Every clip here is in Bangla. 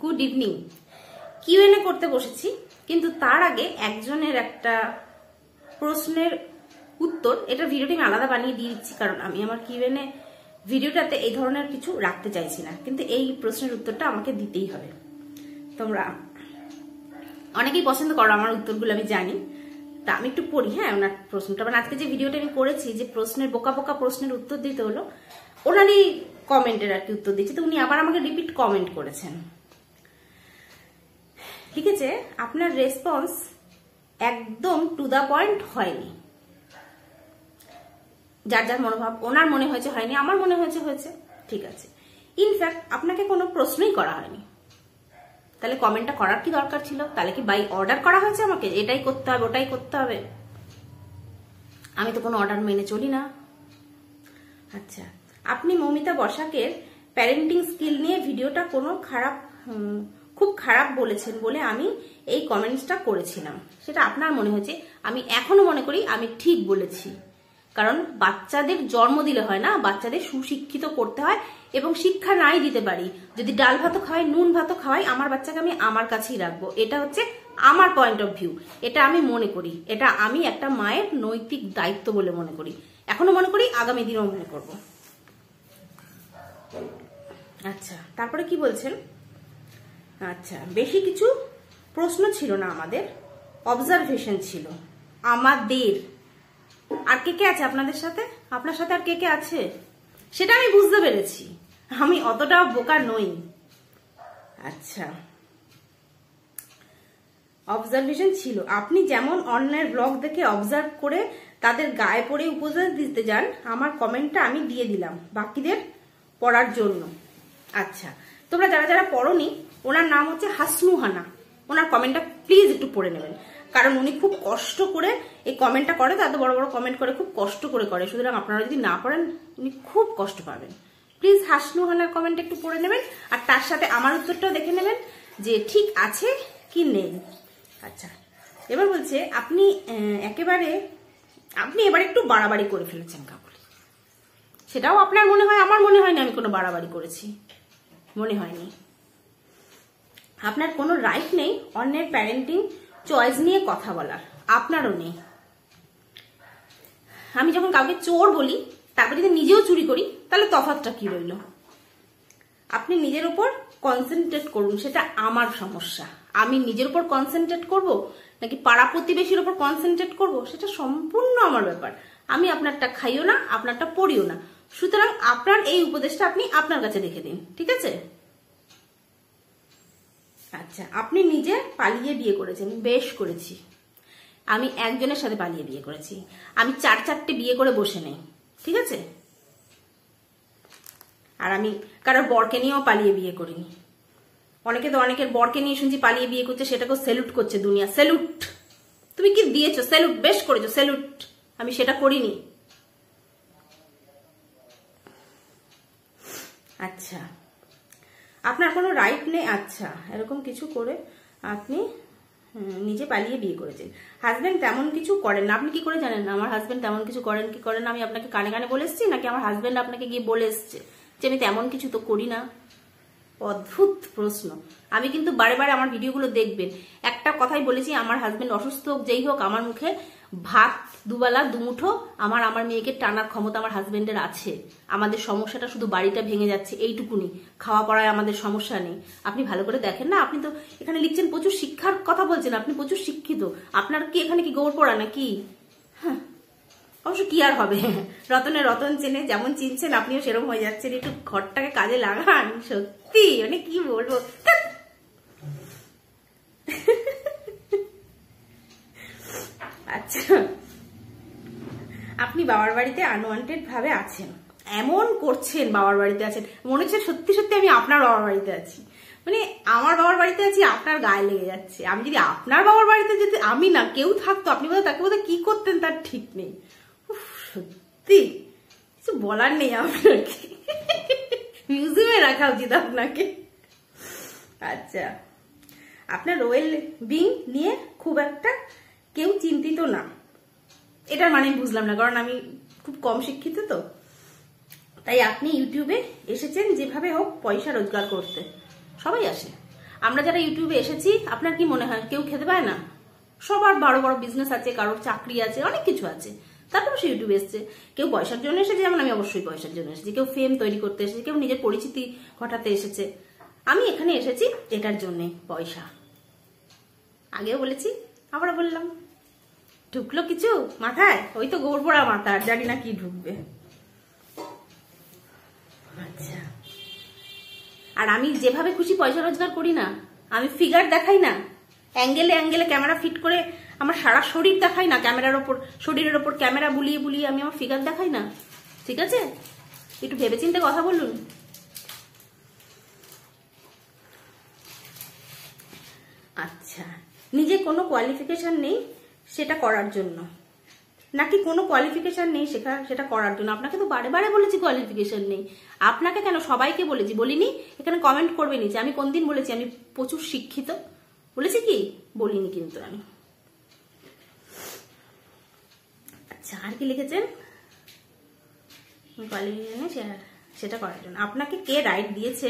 গুড ইভিনিং কিউএনএ করতে বসেছি, কিন্তু তার আগে একজনের একটা প্রশ্নের উত্তর এটা ভিডিওটি আমি আলাদা বানিয়ে দিয়ে দিচ্ছি, কারণ আমি আমার কিউএনএ ভিডিওটাতে এই ধরনের কিছু রাখতে চাইছি না। কিন্তু এই প্রশ্নের উত্তরটা আমাকে দিতেই হবে। তোমরা অনেকেই পছন্দ করো আমার উত্তরগুলো, আমি জানি। তা আমি একটু পড়ি হ্যাঁ ওনার প্রশ্নটা। মানে আজকে যে ভিডিওটা আমি করেছি, যে প্রশ্নের বোকা বোকা প্রশ্নের উত্তর দিতে হলো, ওনারই কমেন্টের আর কি উত্তর দিচ্ছে। তো উনি আবার আমাকে রিপিট কমেন্ট করেছেন। লিখেছে আপনার রেসপন্স একদম টু দা পয়েন্ট হয়নি। যার যার মনোভাব, ওনার মনে হয়েছে, হয়নি, আমার মনে হয়েছে হয়েছে। ঠিক আছে। ইনফ্যাক্ট আপনাকে কোনো প্রশ্নই করা হয়নি। তাহলে কমেন্টটা করার কি দরকার ছিল? তাহলে কি বাই অর্ডার করা হয়েছে আমাকে? এটাই করতে হবে, ওটাই করতে হবে। আমি তো কোনো অর্ডার মেনে চলি না। আচ্ছা আপনি মমিতা বসাকের প্যারেন্টিং স্কিল নিয়ে ভিডিওটা কোনো খারাপ খুব খারাপ বলেছেন বলে আমি এই কমেন্টসটা করেছিলাম। সেটা আপনার মনে হয়েছে? আমি এখনও মনে করি আমি ঠিক বলেছি। কারণ বাচ্চাদের জন্ম দিলে হয় না, বাচ্চাদের সুশিক্ষিত করতে হয় এবং শিক্ষা নাই দিতে পারি। যদি ডাল ভাতও খাওয়াই, নুন ভাতও খাওয়াই, আমার বাচ্চাকে আমি আমার কাছেই রাখব। এটা হচ্ছে আমার পয়েন্ট অফ ভিউ এটা আমি মনে করি। এটা আমি একটা মায়ের নৈতিক দায়িত্ব বলে মনে করি। এখনও মনে করি, আগামী দিনেও মনে করব। আচ্ছা তারপরে কি বলছেন? আচ্ছা বেশি কিছু প্রশ্ন ছিল না আমাদের অবজারভেশন ছিল। আমাদের। আর কে কে আছে আপনাদের সাথে? আপনার সাথে আর কে কে আছে? সেটা আমি বুঝতে পেরেছি। আমি অতটা বোকা নই। আচ্ছা। অবজারভেশন ছিল। আপনি যেমন অন্যের ব্লগ দেখে অবজার্ভ করে তাদের গায়ে পড়ে উপদেশ দিতে যান, আমার কমেন্টটা আমি দিয়ে দিলাম বাকিদের পড়ার জন্য। আচ্ছা তোমরা যারা যারা পড়নি ওনার নাম হচ্ছে হাসনুহানা ওনার কমেন্টটা প্লিজ একটু পড়ে নেবেন। কারণ উনি খুব কষ্ট করে এই কমেন্টটা করে তো এত বড় বড় কমেন্ট করে, খুব কষ্ট করে করে। সুতরাং আপনারা যদি না পড়েন, উনি খুব কষ্ট পাবেন। প্লিজ হাসনুহানার কমেন্ট একটু পড়ে নেবেন। আর তার সাথে আমার উত্তরটাও দেখে নেবেন যে ঠিক আছে কি নেই। আচ্ছা এবার বলছে, আপনি একেবারে, আপনি এবার একটু বাড়াবাড়ি করে ফেলেছেন কাকুলি। সেটাও আপনার মনে হয়, আমার মনে হয় না আমি কোনো বাড়াবাড়ি করেছি। মনে হয়নি। আপনার কোনো রাইট নেই অন্যের প্যারেন্টিং চয়েস নিয়ে কথা বলার। আপনারও নেই। আমি যখন কাউকে চোর বলি, তারপর যদি নিজেও চুরি করি, তাহলে তফাতটা কি রইল? আপনি নিজের উপর কনসেন্ট্রেট করুন, সেটা আমার সমস্যা। আমি নিজের উপর কনসেন্ট্রেট করব, নাকি পাড়া প্রতিবেশীর উপর কনসেন্ট্রেট করব, সেটা সম্পূর্ণ আমার ব্যাপার। আমি আপনারটা খাইও না, আপনারটা পড়িও না। সুতরাং আপনার এই উপদেশটা আপনি আপনার কাছে রেখে দিন, ঠিক আছে? আচ্ছা আপনি নিজে পালিয়ে বিয়ে করেছেন বেশ করেছি। আমি একজনের সাথে পালিয়ে বিয়ে করেছি। আমি চার চারটে বিয়ে করে বসে নেই, ঠিক আছে? আর আমি কারোর বরকে নিয়েও পালিয়ে বিয়ে করিনি। অনেকে তো অনেকের বরকে নিয়ে শুনছি পালিয়ে বিয়ে করছে, সেটাকেও স্যালুট করছে দুনিয়া। স্যালুট তুমি কি দিয়েছ? স্যালুট বেশ করেছ স্যালুট আমি সেটা করিনি। আচ্ছা। আপনার কোনো রাইট নেই আচ্ছা এরকম কিছু করে আপনি নিজে পালিয়ে বিয়ে করেছেন। হাজব্যান্ড তেমন কিছু করেন না। আপনি কি করে জানেন না আমার হাজব্যান্ড তেমন কিছু করেন, কি করেন? না আমি আপনাকে কানে কানে বলে এসেছি, নাকি আমার হাজব্যান্ড আপনাকে গিয়ে বলে এসছে যে আমি তেমন কিছু তো করি না? অদ্ভুত প্রশ্ন। আমি কিন্তু বারে বারে আমার ভিডিওগুলো দেখবেন। একটা কথাই বলেছি, আমার হাজব্যান্ড অসুস্থ হোক, যেই হোক, আমার মুখে ভাত দুবেলা, দুমুঠো, আমার আমার মেয়েকে টানার ক্ষমতা আমার হাজবেন্ডের আছে। আমাদের সমস্যাটা শুধু বাড়িটা ভেঙে যাচ্ছে, এইটুকুনি। খাওয়া পড়ায় আমাদের সমস্যা নেই। আপনি ভালো করে দেখেন না, আপনি তো এখানে লিখছেন প্রচুর শিক্ষার কথা বলছেন, আপনি প্রচুর শিক্ষিত। আপনার কি এখানে কি গৌড় পড়া নাকি? হ্যাঁ। অবশ্য কি আর হবে? রতনে রতন চেনে, যেমন চিনছেন, আপনিও সেরকম হয়ে যাচ্ছেন। একটু ঘরটাকে কাজে লাগান, সত্যি। মানে কি বলব? আচ্ছা। আপনি বাবার বাড়িতে আনওয়ান্টেড ভাবে আছেন। এমন করছেন বাবার বাড়িতে আছেন। মনে হচ্ছে সত্যি সত্যি আমি আপনার বাবার বাড়িতে আছি। মানে আমার বাবার বাড়িতে আছি, আপনার গায়ে লেগে যাচ্ছে। আমি যদি আপনার বাবার বাড়িতে যদি আমি না, কেউ থাকতো, আপনি বোধহয় তাকে বোধহয় কি করতেন তার ঠিক নেই। সত্যি। কিছু বলার নেই আপনাকে। মিউজিয়ামে রাখা উচিত আপনাকে। আচ্ছা। আপনার রয়েল বিং নিয়ে খুব একটা কেউ চিন্তিত না। এটার মানে বুঝলাম না, কারণ আমি খুব কম শিক্ষিত তো। তাই আপনি ইউটিউবে এসেছেন যেভাবে হোক পয়সা রোজগার করতে। সবাই আসে। আমরা যারা ইউটিউবে এসেছি, আপনার কি মনে হয়, কেউ খেতে পায় না? সবার বড় বড় বিজনেস আছে, কারোর চাকরি আছে, অনেক কিছু আছে। তারপরে সে ইউটিউবে এসছে। কেউ পয়সার জন্য এসেছে, যেমন আমি অবশ্যই পয়সার জন্য এসেছি। কেউ ফেম তৈরি করতে এসেছে, কেউ নিজের পরিচিতি ঘটাতে এসেছে। আমি এখানে এসেছি এটার জন্যে পয়সা। আগেও বলেছি আবার বললাম। ঢুকলো কিছু মাথায়? ওই তো গোবর মাথা জানি না কি ঢুকবে। আচ্ছা। আর আমি যেভাবে খুশি পয়সা রোজগার করি না, আমি ফিগার দেখাই না। অ্যাঙ্গেলে অ্যাঙ্গেলে ক্যামেরা ফিট করে আমার সারা শরীর দেখাই না ক্যামেরার ওপর, শরীরের ওপর ক্যামেরা বুলিয়ে বুলিয়ে আমি আমার ফিগার দেখাই না। ঠিক আছে? একটু ভেবেচিন্তে কথা বলুন। আচ্ছা। নিজে কোনো কোয়ালিফিকেশন নেই। সেটা করার জন্য। নাকি কোনো কোয়ালিফিকেশন নেই শেখা সেটা করার জন্য? আপনাকে তো বারে বারে বলেছি কোয়ালিফিকেশন নেই। আপনাকে কেন? সবাইকে বলেছি। বলিনি? এখানে কমেন্ট করবে নিচে। আমি কোন দিন বলেছি? আমি প্রচুর শিক্ষিত। বলেছি কি? বলিনি কিন্তু আমি। আচ্ছা আর কি লিখেছেন? সেটা করার জন্য। আপনাকে কে রাইট দিয়েছে?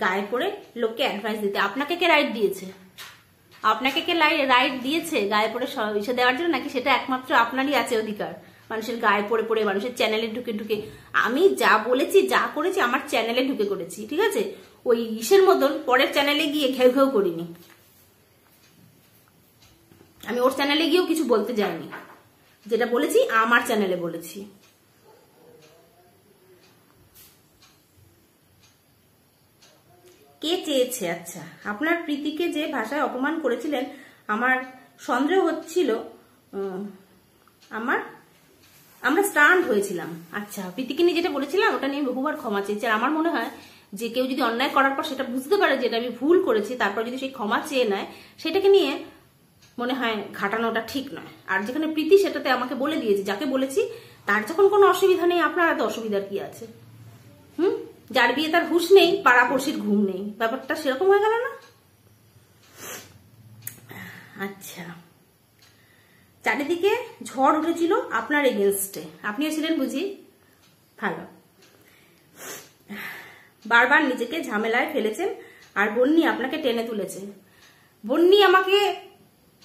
গায়ে পড়ে লোককে অ্যাডভাইস দিতে। আপনাকে কে রাইট দিয়েছে? আপনাকে কে রাইট দিয়েছে গায়ে পড়ে ইসে দেওয়ার জন্য, নাকি সেটা একমাত্র আপনারই আছে অধিকার? মানুষের গায়ে পড়ে পড়ে, মানুষের চ্যানেলে ঢুকে ঢুকে। আমি যা বলেছি, যা করেছি, আমার চ্যানেলে ঢুকে করেছি, ঠিক আছে? ওই ইসের মতন পরের চ্যানেলে গিয়ে ঘেউ ঘেউ করিনি। আমি ওর চ্যানেলে গিয়েও কিছু বলতে যাইনি। যেটা বলেছি, আমার চ্যানেলে বলেছি। কে চেয়েছে? আচ্ছা আপনার প্রীতিকে যে ভাষায় অপমান করেছিলেন, আমার সন্দেহ হচ্ছিল আমার, আমরা স্টান্ট হয়েছিলাম। আচ্ছা প্রীতিকে নিয়ে যেটা বলেছিলাম, ওটা নিয়ে বহুবার ক্ষমা চেয়েছি। আর আমার মনে হয় যে কেউ যদি অন্যায় করার পর সেটা বুঝতে পারে যে এটা আমি ভুল করেছি, তারপর যদি সেই ক্ষমা চেয়ে নেয়, সেটাকে নিয়ে মনে হয় ঘাটানোটা ঠিক নয়। আর যেখানে প্রীতি সেটাতে আমাকে বলে দিয়েছে, যাকে বলেছি, তার যখন কোনো অসুবিধা নেই, আপনার এত অসুবিধার কি আছে? যার বিয়ে তার হুশ নেই, পাড়াপড়শির ঘুম নেই। ব্যাপারটা সেরকম হয়ে গেল না? আচ্ছা। চারিদিকে ঝড় উঠেছিল আপনার এগেনস্টে আপনিও ছিলেন বুঝি? ভালো। বারবার নিজেকে ঝামেলায় ফেলেছেন আর বন্নি আপনাকে টেনে তুলেছে। বন্নি আমাকে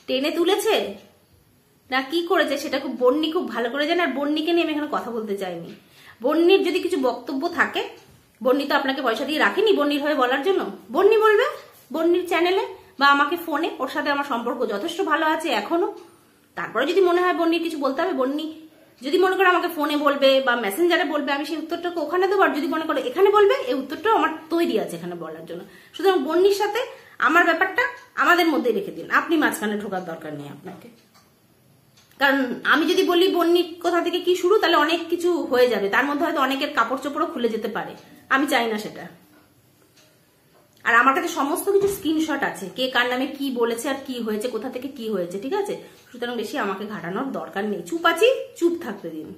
টেনে তুলেছে? না, কি করেছে সেটা খুব, বন্নি খুব ভালো করে জানে, আর বন্নিকে নিয়ে আমি এখানে কথা বলতে চাইনি। বন্নির যদি কিছু বক্তব্য থাকে বন্নি তো আপনাকে পয়সা দিয়ে রাখেনি বন্নির হয়ে বলার জন্য? বন্নি বলবে, বন্নির চ্যানেলে বা আমাকে ফোনে ওর সাথে আমার সম্পর্ক যথেষ্ট ভালো আছে এখনও। তারপরে যদি মনে হয় বন্নির কিছু বলতে হবে, বন্নি যদি মনে করে আমাকে ফোনে বলবে বা মেসেঞ্জারে বলবে, আমি সেই উত্তরটাকে ওখানে দেবো, আর যদি মনে করে এখানে বলবে, এই উত্তরটাও আমার তৈরি আছে এখানে বলার জন্য। সুতরাং বন্নির সাথে আমার ব্যাপারটা আমাদের মধ্যে রেখে দিন। আপনি মাঝখানে ঢোকার দরকার নেই আপনাকে। কারণ আমি যদি বলি বন্নি কোথা থেকে কি শুরু, তাহলে অনেক কিছু হয়ে যাবে। তার মধ্যে হয়তো অনেকের কাপড় চোপড়ও খুলে যেতে পারে। আমি চাই না সেটা। আর আমার কাছে সমস্ত কিছু স্ক্রিনশট আছে। কে কার নামে কি বলেছে আর কি হয়েছে, কোথা থেকে কি হয়েছে, ঠিক আছে? সুতরাং বেশি আমাকে ঘাটানোর দরকার নেই। চুপ আছি, চুপ থাকতে দিন।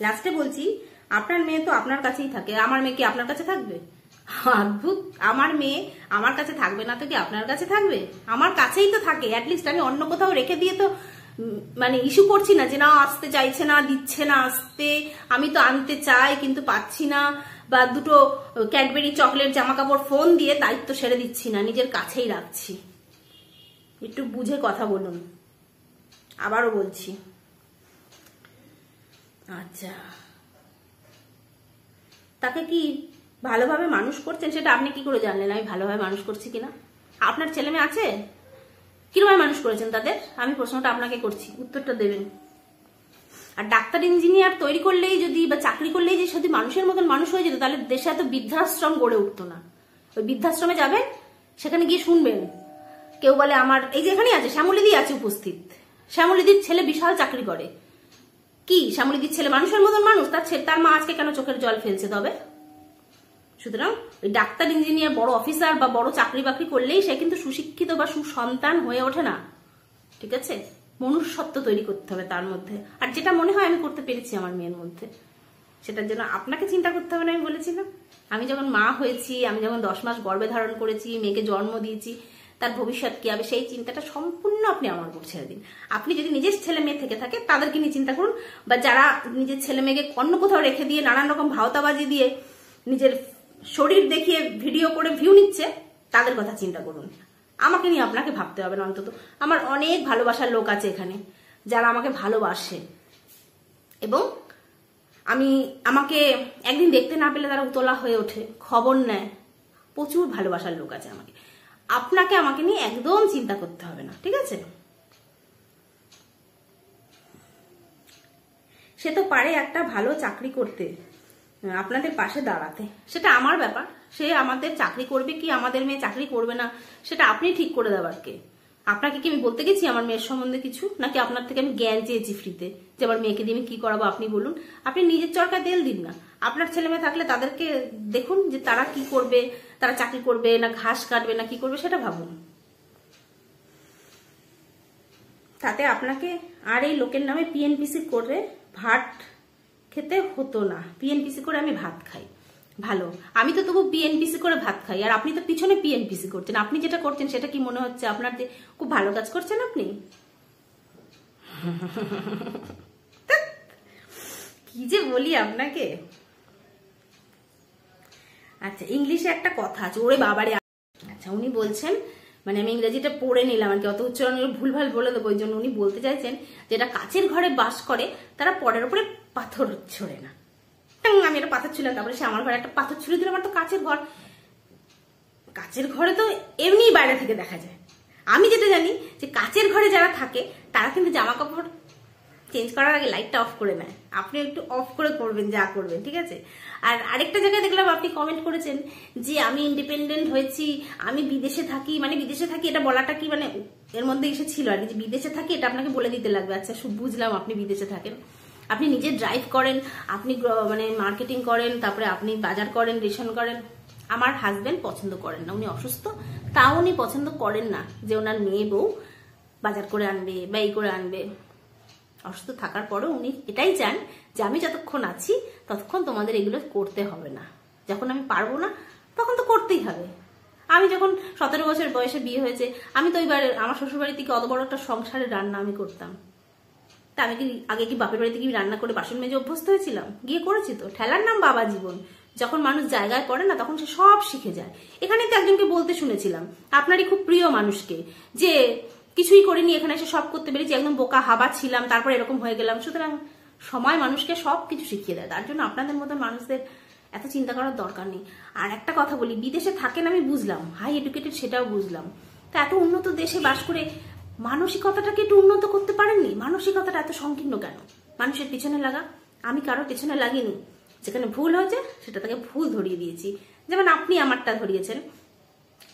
লাস্টে বলছি, আপনার মেয়ে তো আপনার কাছেই থাকে। আমার মেয়ে কি আপনার কাছে থাকবে? অদ্ভুত। আমার মেয়ে আমার কাছে থাকবে না তো কি আপনার কাছে থাকবে? আমার কাছেই তো থাকে। অ্যাটলিস্ট আমি অন্য কোথাও রেখে দিয়ে তো মানে ইস্যু করছি না যে না, আসতে চাইছে না, দিচ্ছে না, আসতে। আমি তো আনতে চাই কিন্তু পাচ্ছি না। বা দুটো ক্যাডবেরি চকলেট জামা কাপড় ফোন দিয়ে দায়িত্ব সেরে দিচ্ছি না, নিজের কাছেই রাখছি। একটু বুঝে কথা বলুন। আবারও বলছি। আচ্ছা। তাকে কি ভালোভাবে মানুষ করছেন, সেটা আপনি কি করে জানলেন? আমি ভালোভাবে মানুষ করছি কিনা আপনার ছেলে মেয়ে আছে? কীরকম মানুষ করেছেন তাদের? আমি প্রশ্নটা আপনাকে করছি, উত্তরটা দেবেন। আর ডাক্তার, ইঞ্জিনিয়ার তৈরি করলেই যদি বা চাকরি করলেই যে যদি মানুষের মতন মানুষ হয়ে যেত, তাহলে দেশে এত বৃদ্ধাশ্রম গড়ে উঠতো না। ওই বৃদ্ধাশ্রমে যাবেন, সেখানে গিয়ে শুনবেন। কেউ বলে, আমার এই যে এখানেই আছে, শ্যামলিদি আছে উপস্থিত। শ্যামলিদির ছেলে বিশাল চাকরি করে। কি? শ্যামলিদির ছেলে মানুষের মতন মানুষ? তার ছেলে তার মা আজকে কেন চোখের জল ফেলছে তবে? সুতরাং ওই ডাক্তার, ইঞ্জিনিয়ার, বড় অফিসার বা বড় চাকরি বাকরি করলেই সে কিন্তু সুশিক্ষিত বা সুসন্তান হয়ে ওঠে না। ঠিক আছে? মনুষ্যত্ব তৈরি করতে হবে তার মধ্যে। আর যেটা মনে হয় আমি করতে পেরেছি আমার মেয়ের মধ্যে। সেটার জন্য আপনাকে চিন্তা করতে হবে না, আমি বলেছিলাম। আমি যখন মা হয়েছি, আমি যখন দশ মাস গর্ভে ধারণ করেছি, মেয়েকে জন্ম দিয়েছি, তার ভবিষ্যৎ কি হবে, সেই চিন্তাটা সম্পূর্ণ আপনি আমার উপর ছেড়ে দিন। আপনি যদি নিজের ছেলে মেয়ে থেকে থাকে, তাদেরকে নিয়ে চিন্তা করুন। বা যারা নিজের ছেলে মেয়েকে অন্য কোথাও রেখে দিয়ে নানান রকম ভাওতাবাজি দিয়ে নিজের শরীর দেখিয়ে ভিডিও করে ভিউ নিচ্ছে, তাদের কথা চিন্তা করুন। আমাকে নিয়ে আপনাকে ভাবতে হবে না অন্তত। আমার অনেক ভালোবাসার লোক আছে এখানে, যারা আমাকে ভালোবাসে। এবং আমি, আমাকে একদিন দেখতে না পেলে তারা উতলা হয়ে ওঠে, খবর নেয়। প্রচুর ভালোবাসার লোক আছে আমাকে। আপনাকে আমাকে নিয়ে একদম চিন্তা করতে হবে না, ঠিক আছে? সে তো পারে একটা ভালো চাকরি করতে। আপনাদের পাশে দাঁড়াতে। সেটা আমার ব্যাপার। সে আমাদের চাকরি করবে কি আমাদের মেয়ে চাকরি করবে না সেটা আপনি ঠিক করে দেওয়ার কে? আপনাকে কি আমি বলতে গেছি আমার মেয়ের সম্বন্ধে কিছু? নাকি আপনার থেকে আমি জ্ঞান চেয়েছি ফ্রিতে যে আমার মেয়েকে দিয়ে আমি কি করাবো আপনি বলুন। আপনি নিজের চরকায় তেল দিন না। আপনার ছেলে মেয়ে থাকলে তাদেরকে দেখুন যে তারা কি করবে তারা চাকরি করবে না ঘাস কাটবে না কি করবে সেটা ভাবুন। তাতে আপনাকে আর এই লোকের নামে পিএনপিসি করে ভাত খেতে হতো না। পিএনপিসি করে আমি ভাত খাই। ভালো। আমি তো তবু পিএনপিসি করে ভাত খাই। আর আপনি তো পিছনে পিএনপিসি করছেন। আপনি যেটা করছেন, সেটা কি মনে হচ্ছে আপনার খুব ভালো কাজ করছেন আপনি? কি যে বলি আপনাকে? আচ্ছা ইংলিশে একটা কথা আছে। ওরে বাবারে আচ্ছা উনি বলছেন মানে আমি ইংরেজিটা পড়ে নিলাম আর কি, অত উচ্চারণ ভুলভাল বলে দেবো, ওই জন্য উনি বলতে চাইছেন যেটা কাছের ঘরে বাস করে, তারা পরের উপরে পাথর ছড়ে না। আমি একটা পাথর ছুলাম তারপরে সে আমার ঘরে একটা পাথর ছুঁড়ে দিল, আমার তো কাছের ঘর। কাছের ঘরে তো এমনি বাইরে থেকে দেখা যায়। আমি যেটা জানি যে কাছের ঘরে যারা থাকে, তারা কিন্তু জামা কাপড় চেঞ্জ করার আগে লাইটটা অফ করে নেয়। আপনি একটু অফ করে করবেন যা করবেন, ঠিক আছে? আর আরেকটা জায়গায় দেখলাম আপনি কমেন্ট করেছেন যে আমি ইন্ডিপেন্ডেন্ট হয়েছি, আমি বিদেশে থাকি মানে বিদেশে থাকি এটা বলাটা কি মানে এর মধ্যে এসে ছিল আর কি, যে বিদেশে থাকি এটা আপনাকে বলে দিতে লাগবে। আচ্ছা বুঝলাম আপনি বিদেশে থাকেন। আপনি নিজে ড্রাইভ করেন, আপনি মানে মার্কেটিং করেন, তারপরে আপনি বাজার করেন, রেশন করেন। আমার হাজব্যান্ড পছন্দ করেন না, উনি অসুস্থ, তাও উনি পছন্দ করেন না যে ওনার মেয়ে বউ বাজার করে আনবে বা এই করে আনবে। অসুস্থ থাকার পরেও উনি এটাই চান যে আমি যতক্ষণ আছি, ততক্ষণ তোমাদের এগুলো করতে হবে না। যখন আমি পারব না, তখন তো করতেই হবে। আমি যখন সতেরো বছর বয়সে বিয়ে হয়েছে, আমি তো এবার আমার শ্বশুরবাড়ি থেকে অত বড় একটা সংসারের রান্না আমি করতাম। তা আমি কি আগে কি বাপের বাড়িতে কি রান্না করে বাসন মেজে অভ্যস্ত হয়েছিলাম? গিয়ে করেছি তো। ঠেলার নাম বাবা জীবন। যখন মানুষ জায়গায় পড়ে না, তখন সে সব শিখে যায়। এখানে তো একজনকে বলতে শুনেছিলাম, আপনারই খুব প্রিয় মানুষকে, যে কিছুই করিনি, এখানে এসে সব করতে পেরেছি, একদম বোকা হাবা ছিলাম, তারপর এরকম হয়ে গেলাম। সুতরাং সময় মানুষকে সব কিছু শিখিয়ে দেয়। তার জন্য আপনাদের মতো মানুষদের এত চিন্তা করার দরকার নেই। আর একটা কথা বলি, বিদেশে থাকেন আমি বুঝলাম, হাই এডুকেটেড সেটাও বুঝলাম। তা এত উন্নত দেশে বাস করে মানসিকতাটাকে একটু উন্নত করতে পারেননি? মানসিকতাটা এত সংকীর্ণ কেন? মানুষের পিছনে লাগা, আমি কারোর পিছনে লাগিনি। যেখানে ভুল হয়েছে, সেটা তাকে ভুল ধরিয়ে দিয়েছি। যেমন আপনি আমারটা ধরিয়েছেন।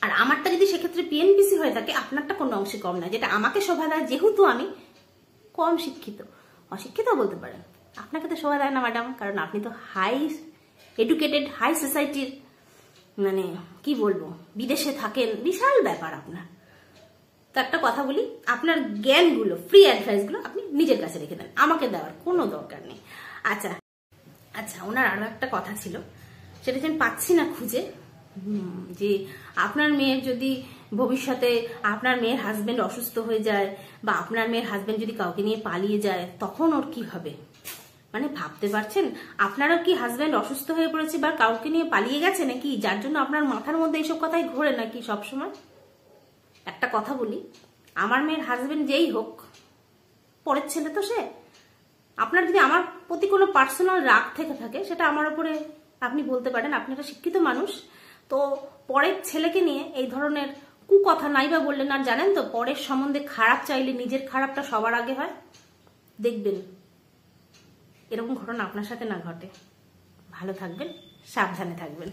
আর আমারটা যদি সেক্ষেত্রে পিএনপিসি হয়ে থাকে, আপনারটা কোনো অংশে কম না যেটা আমাকে শোভা দেয়, যেহেতু আমি কম শিক্ষিত। অশিক্ষিত বলতে পারেন। আপনাকে তো শোভা দেয় না, ম্যাডাম। কারণ আপনি তো হাই এডুকেটেড হাই সোসাইটির মানে কি বলব, বিদেশে থাকেন। বিশাল ব্যাপার আপনার। তো একটা কথা বলি, আপনার জ্ঞানগুলো ফ্রি অ্যাডভাইসগুলো আপনি নিজের কাছে রেখে দেন। আমাকে দেওয়ার কোনো দরকার নেই। আচ্ছা আচ্ছা ওনার আরও একটা কথা ছিল। সেটা আমি পাচ্ছি না খুঁজে যে আপনার মেয়ের যদি ভবিষ্যতে আপনার মেয়ের হাজবেন্ড অসুস্থ হয়ে যায় বা আপনার মেয়ের হাজবেন্ড যদি কাউকে নিয়ে পালিয়ে যায়, তখন ওর কি হবে? মানে ভাবতে পারছেন? আপনারও কি হাজব্যান্ড অসুস্থ হয়ে পড়েছে বা কাউকে নিয়ে পালিয়ে গেছে নাকি? যার জন্য আপনার মাথার মধ্যে এইসব কথাই ঘোরে নাকি সবসময়? একটা কথা বলি, আমার মেয়ের হাজবেন্ড যেই হোক, পরের ছেলে তো সে, আপনার যদি আমার প্রতি কোনো পার্সোনাল রাগ থেকে থাকে, সেটা আমার উপরে আপনি বলতে পারেন, আপনি একটা শিক্ষিত মানুষ, তো পরের ছেলেকে নিয়ে এই ধরনের কুকথা নাই বা বললেন, আর জানেন তো, পরের সম্বন্ধে খারাপ চাইলে নিজের খারাপটা সবার আগে হয়, দেখবেন। এরকম ঘটনা আপনার সাথে না ঘটে। ভালো থাকবেন, সাবধানে থাকবেন।